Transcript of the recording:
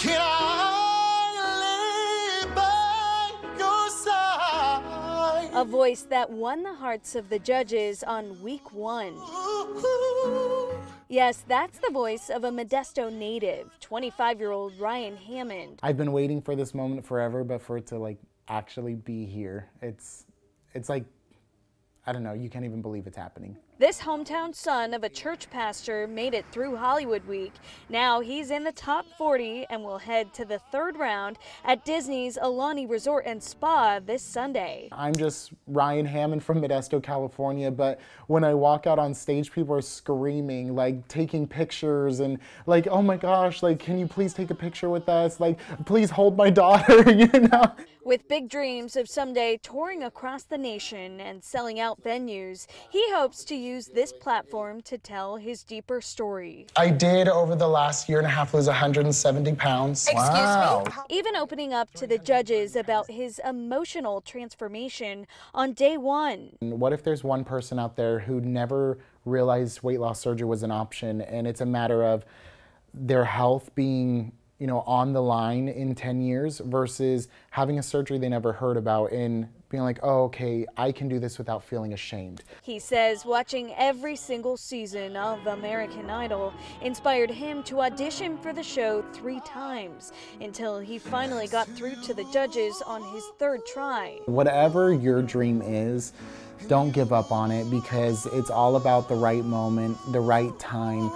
Can I lay by your side? A voice that won the hearts of the judges on week one. Yes, that's the voice of a Modesto native, 25 year old Ryan Hammond. I've been waiting for this moment forever, but for it to like actually be here, it's it's like I don't know, you can't even believe it's happening. This hometown son of a church pastor made it through Hollywood Week. Now he's in the top 40 and will head to the third round at Disney's Aulani Resort and Spa this Sunday. I'm just Ryan Hammond from Modesto, California, but when I walk out on stage, people are screaming, like taking pictures and like, oh my gosh, like, can you please take a picture with us? Like, please hold my daughter, you know? With big dreams of someday touring across the nation and selling out venues, he hopes to use this platform to tell his deeper story. I did over the last year and a half lose 170 pounds. Excuse wow. Me? Even opening up to the judges about his emotional transformation on day one. What if there's one person out there who never realized weight loss surgery was an option and it's a matter of their health being you know on the line in 10 years versus having a surgery they never heard about and being like oh okay i can do this without feeling ashamed He says watching every single season of American Idol inspired him to audition for the show three times until he finally got through to the judges on his third try. whatever your dream is don't give up on it because it's all about the right moment the right time